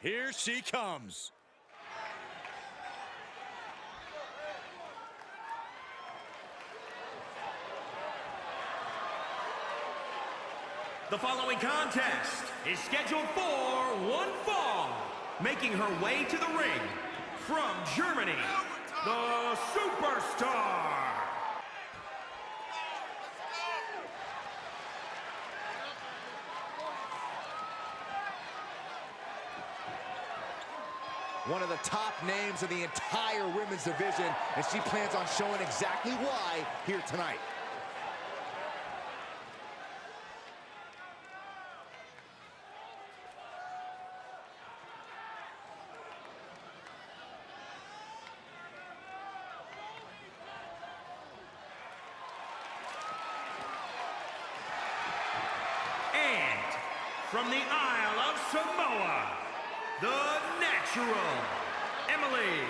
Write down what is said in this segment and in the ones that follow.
Here she comes. The following contest is scheduled for one fall. Making her way to the ring from Germany, the Superstar. One of the top names in the entire women's division, and she plans on showing exactly why here tonight. And from the Isle of Samoa, the natural, Emily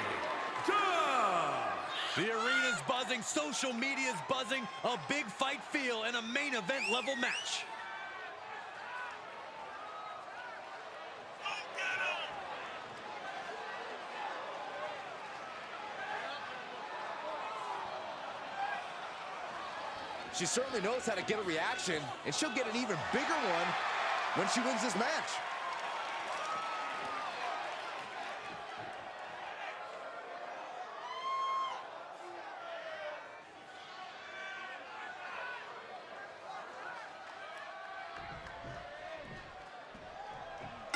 Duh. The arena's buzzing, social media's buzzing, a big fight feel and a main event level match. She certainly knows how to get a reaction, and she'll get an even bigger one when she wins this match.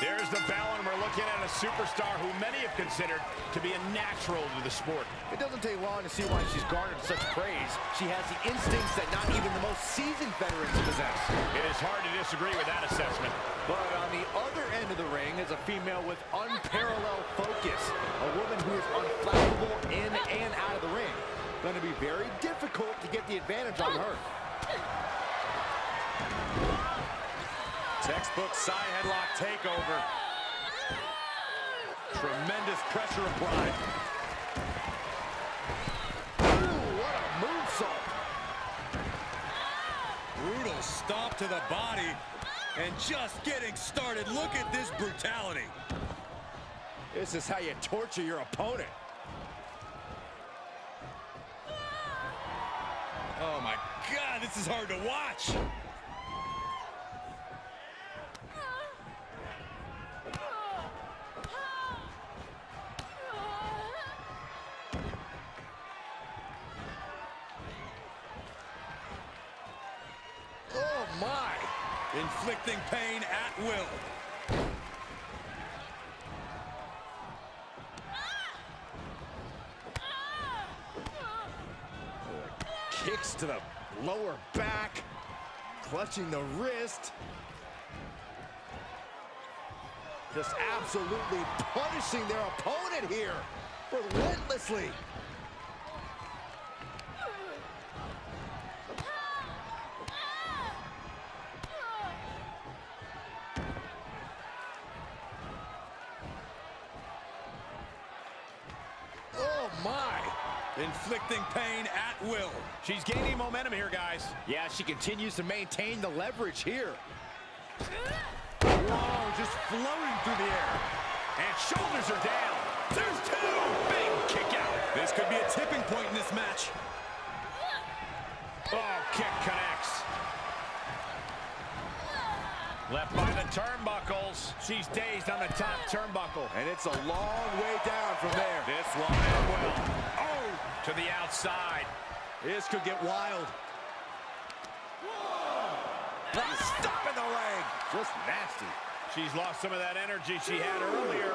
There's the bell, and we're looking at a superstar who many have considered to be a natural to the sport. It doesn't take long to see why she's garnered such praise. She has the instincts that not even the most seasoned veterans possess. It is hard to disagree with that assessment. But on the other end of the ring is a female with unparalleled focus. A woman who is unflappable in and out of the ring. Going to be very difficult to get the advantage on her. Textbook side headlock takeover. Tremendous pressure applied. What a moonsault. Brutal stomp to the body. And just getting started. Look at this brutality. This is how you torture your opponent. Oh my God, this is hard to watch. Oh, my. Inflicting pain at will. Kicks to the lower back. Clutching the wrist. Just absolutely punishing their opponent here. Relentlessly. Oh, my. Inflicting pain at will. She's gaining momentum here, guys. Yeah, she continues to maintain the leverage here. Whoa, just floating through the air. And shoulders are down. There's two. Big kick out. This could be a tipping point in this match. Oh, kick connects. Left by the turnbuckles. She's dazed on the top turnbuckle. And it's a long way down from there. This end well. Oh, to the outside. This could get wild. Stop in the leg. Just nasty. She's lost some of that energy she had earlier.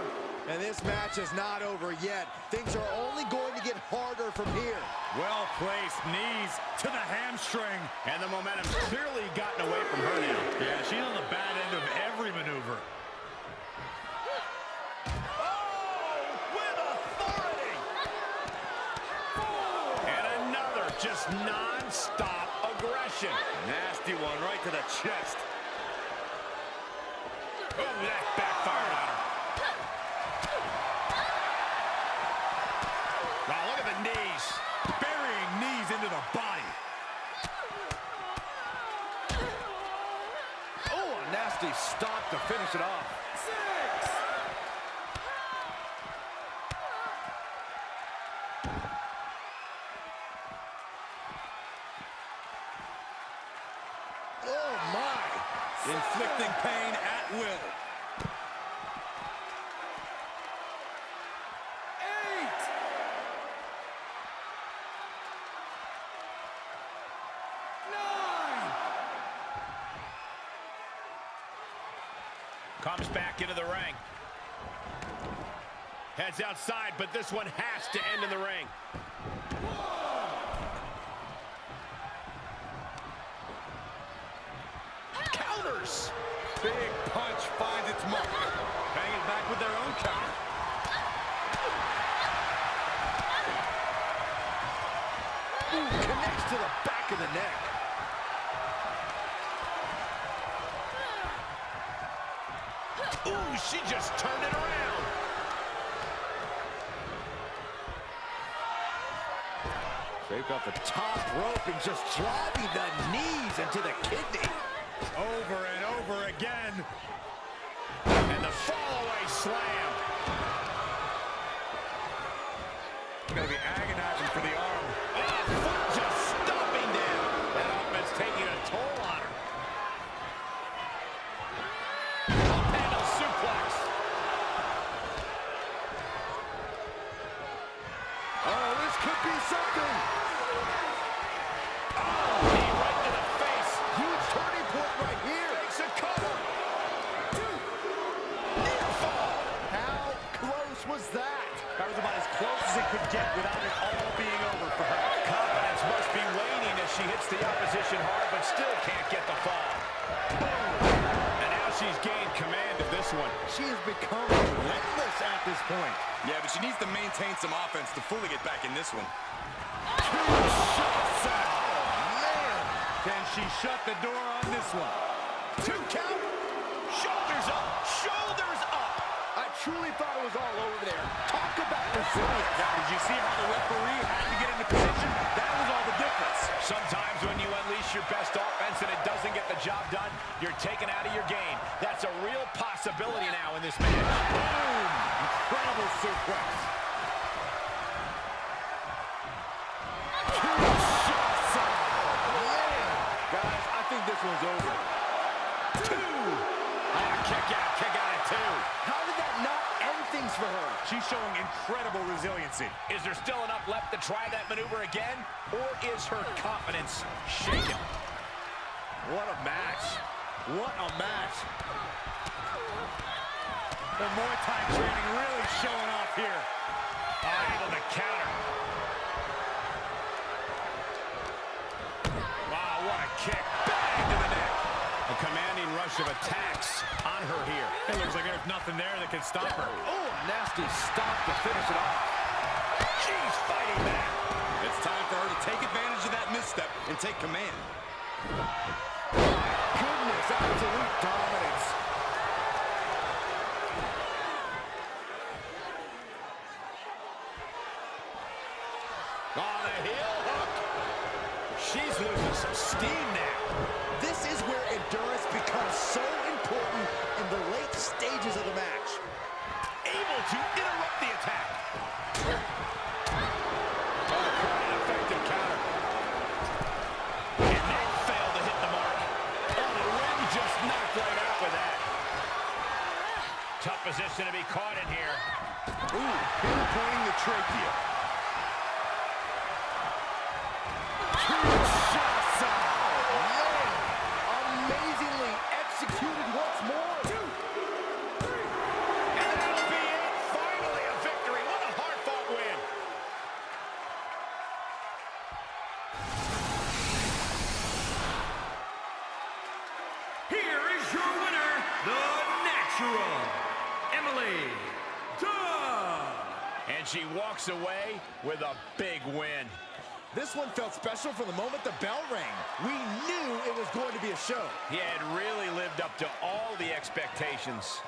And this match is not over yet. Things are only going to get harder from here. Well-placed knees to the hamstring. And the momentum's clearly gotten away from her now. Yeah, she's on the bad end of every maneuver. Just non-stop aggression. Nasty one right to the chest. Oh, that backfired on him. Wow, look at the knees. Burying knees into the body. Oh, a nasty stop to finish it off. Inflicting pain at will. Eight. Nine. Comes back into the ring. Heads outside, but this one has to end in the ring. Counters. Big punch finds its mark. Banging back with their own counter. Ooh, connects to the back of the neck. Ooh, she just turned it around. Draped off the top rope and just driving the knees into the kidney. Over and over again. And the fallaway slam. Gonna be agonizing for the arm. Oh, foot just stomping down. That offense taking a toll on her. Up handle suplex. Oh, this could be something. Knee right to the face. Huge turning point right here. Makes a cover. Near fall. How close was that? That was about as close as it could get without it all being over for her. Confidence must be waning as she hits the opposition hard, but still can't get the fall. And now she's gained command of this one. She has become relentless at this point. Yeah, but she needs to maintain some offense to fully get back in this one. Two Shots out. Man. Can she shut the door on this one? Two count. Shoulders up. Shoulders up. I truly thought it was all over there. Talk about resilience. Now, did you see how the referee had to get into position? That was all the difference. Sometimes when you unleash your best offense and it doesn't get the job done, you're taken out of your game. That's a real possibility now in this match. Boom. Incredible suplex. Two shots out. Man. Guys, I think this one's over. Two. Ah, kick out, kick out at two. How did that not end things for her? She's showing incredible resiliency. Is there still enough left to try that maneuver again? Or is her confidence shaken? What a match. What a match. The Muay Thai training really showing off here. Able to counter. Wow, what a kick. Bang to the neck. A commanding rush of attacks on her here. It looks like there's nothing there that can stop her. Oh, a nasty stop to finish it off. She's fighting back. It's time for her to take advantage of that misstep and take command. Goodness, absolute dominance. On the heel hook. She's losing some steam now. This is where endurance becomes so important in the late stages of the match. Able to interrupt the attack. Oh, quite an effective counter. And that failed to hit the mark. Oh, the rim just knocked right out with that. Tough position to be caught in here. Ooh, pinpointing the trachea. Two shots out. Man, amazingly executed once more. And that'll be it. Finally a victory. What a hard-fought win. Here is your winner, the Natural, Emily Duh. And she walks away with a big win. This one felt special from the moment the bell rang. We knew it was going to be a show. He had really lived up to all the expectations.